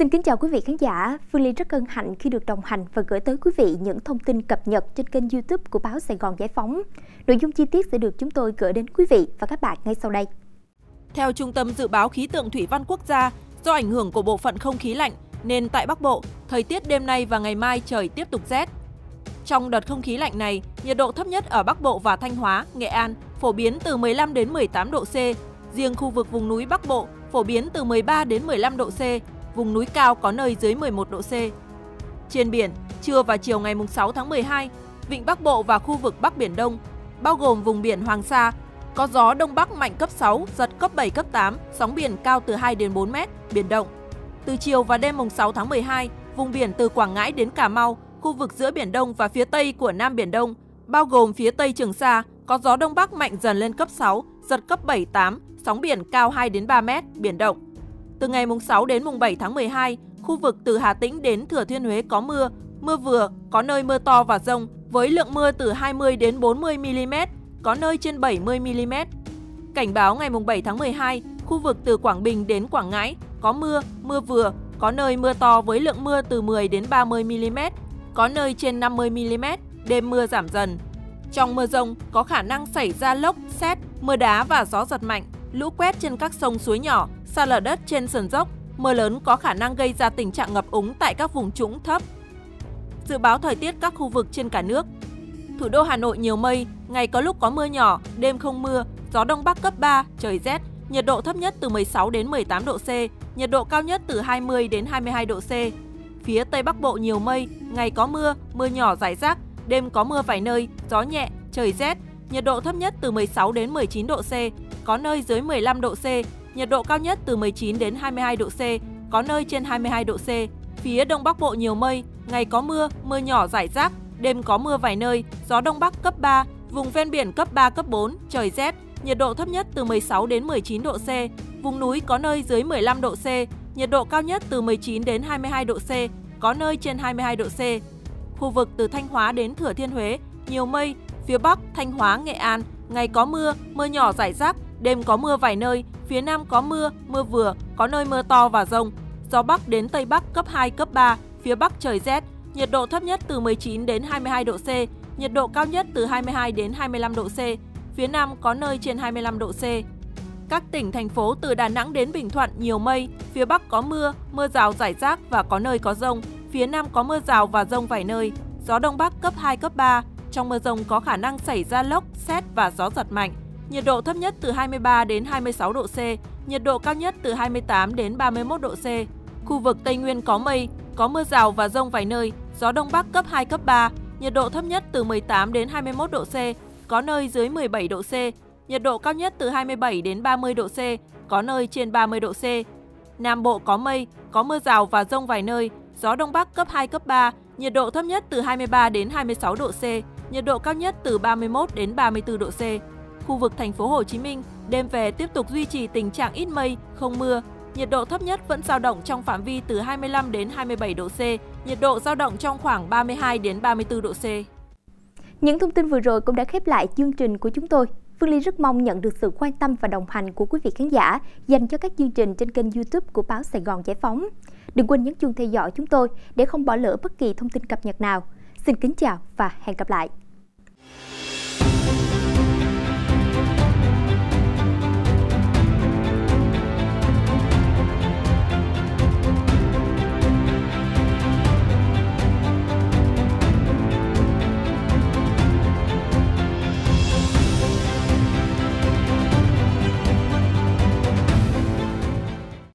Xin kính chào quý vị khán giả. Phương Ly rất hân hạnh khi được đồng hành và gửi tới quý vị những thông tin cập nhật trên kênh YouTube của báo Sài Gòn Giải phóng. Nội dung chi tiết sẽ được chúng tôi gửi đến quý vị và các bạn ngay sau đây. Theo Trung tâm Dự báo Khí tượng Thủy văn Quốc gia, do ảnh hưởng của bộ phận không khí lạnh nên tại Bắc Bộ, thời tiết đêm nay và ngày mai trời tiếp tục rét. Trong đợt không khí lạnh này, nhiệt độ thấp nhất ở Bắc Bộ và Thanh Hóa, Nghệ An phổ biến từ 15 đến 18 độ C, riêng khu vực vùng núi Bắc Bộ phổ biến từ 13 đến 15 độ C, vùng núi cao có nơi dưới 11 độ C. Trên biển, trưa và chiều ngày 6 tháng 12, vịnh Bắc Bộ và khu vực Bắc Biển Đông, bao gồm vùng biển Hoàng Sa, có gió Đông Bắc mạnh cấp 6, giật cấp 7, cấp 8, sóng biển cao từ 2 đến 4 mét, biển động. Từ chiều và đêm 6 tháng 12, vùng biển từ Quảng Ngãi đến Cà Mau, khu vực giữa Biển Đông và phía Tây của Nam Biển Đông, bao gồm phía Tây Trường Sa, có gió Đông Bắc mạnh dần lên cấp 6, giật cấp 7, 8, sóng biển cao 2 đến 3 mét, biển động. Từ ngày mùng 6 đến mùng 7 tháng 12, khu vực từ Hà Tĩnh đến Thừa Thiên Huế có mưa, mưa vừa, có nơi mưa to và rông với lượng mưa từ 20 đến 40 mm, có nơi trên 70 mm. Cảnh báo ngày mùng 7 tháng 12, khu vực từ Quảng Bình đến Quảng Ngãi có mưa, mưa vừa, có nơi mưa to với lượng mưa từ 10 đến 30 mm, có nơi trên 50 mm, đêm mưa giảm dần. Trong mưa rông có khả năng xảy ra lốc, xét, mưa đá và gió giật mạnh, lũ quét trên các sông suối nhỏ, sạt lở đất trên sườn dốc, mưa lớn có khả năng gây ra tình trạng ngập úng tại các vùng trũng thấp. Dự báo thời tiết các khu vực trên cả nước. Thủ đô Hà Nội nhiều mây, ngày có lúc có mưa nhỏ, đêm không mưa, gió đông bắc cấp 3, trời rét, nhiệt độ thấp nhất từ 16 đến 18 độ C, nhiệt độ cao nhất từ 20 đến 22 độ C. Phía Tây Bắc Bộ nhiều mây, ngày có mưa, mưa nhỏ rải rác, đêm có mưa vài nơi, gió nhẹ, trời rét, nhiệt độ thấp nhất từ 16 đến 19 độ C, có nơi dưới 15 độ C, nhiệt độ cao nhất từ 19 đến 22 độ C, có nơi trên 22 độ C. Phía Đông Bắc Bộ nhiều mây, ngày có mưa, mưa nhỏ rải rác, đêm có mưa vài nơi, gió Đông Bắc cấp 3, vùng ven biển cấp 3, cấp 4, trời rét, nhiệt độ thấp nhất từ 16 đến 19 độ C, vùng núi có nơi dưới 15 độ C, nhiệt độ cao nhất từ 19 đến 22 độ C, có nơi trên 22 độ C. Khu vực từ Thanh Hóa đến Thừa Thiên Huế, nhiều mây, phía Bắc, Thanh Hóa, Nghệ An, ngày có mưa, mưa nhỏ rải rác, đêm có mưa vài nơi, phía Nam có mưa, mưa vừa, có nơi mưa to và rông. Gió Bắc đến Tây Bắc cấp 2, cấp 3, phía Bắc trời rét, nhiệt độ thấp nhất từ 19 đến 22 độ C, nhiệt độ cao nhất từ 22 đến 25 độ C, phía Nam có nơi trên 25 độ C. Các tỉnh, thành phố từ Đà Nẵng đến Bình Thuận nhiều mây, phía Bắc có mưa, mưa rào rải rác và có nơi có rông, phía Nam có mưa rào và rông vài nơi, gió Đông Bắc cấp 2, cấp 3. Trong mưa rông có khả năng xảy ra lốc, xét và gió giật mạnh. Nhiệt độ thấp nhất từ 23 đến 26 độ C, nhiệt độ cao nhất từ 28 đến 31 độ C. Khu vực Tây Nguyên có mây, có mưa rào và rông vài nơi, gió Đông Bắc cấp 2, cấp 3, nhiệt độ thấp nhất từ 18 đến 21 độ C, có nơi dưới 17 độ C, nhiệt độ cao nhất từ 27 đến 30 độ C, có nơi trên 30 độ C. Nam Bộ có mây, có mưa rào và rông vài nơi, gió Đông Bắc cấp 2, cấp 3, nhiệt độ thấp nhất từ 23 đến 26 độ C, nhiệt độ cao nhất từ 31 đến 34 độ C. Khu vực thành phố Hồ Chí Minh, đêm về tiếp tục duy trì tình trạng ít mây, không mưa, nhiệt độ thấp nhất vẫn dao động trong phạm vi từ 25 đến 27 độ C, nhiệt độ dao động trong khoảng 32 đến 34 độ C. Những thông tin vừa rồi cũng đã khép lại chương trình của chúng tôi. Phương Ly rất mong nhận được sự quan tâm và đồng hành của quý vị khán giả dành cho các chương trình trên kênh YouTube của báo Sài Gòn Giải phóng. Đừng quên nhấn chuông theo dõi chúng tôi để không bỏ lỡ bất kỳ thông tin cập nhật nào. Xin kính chào và hẹn gặp lại.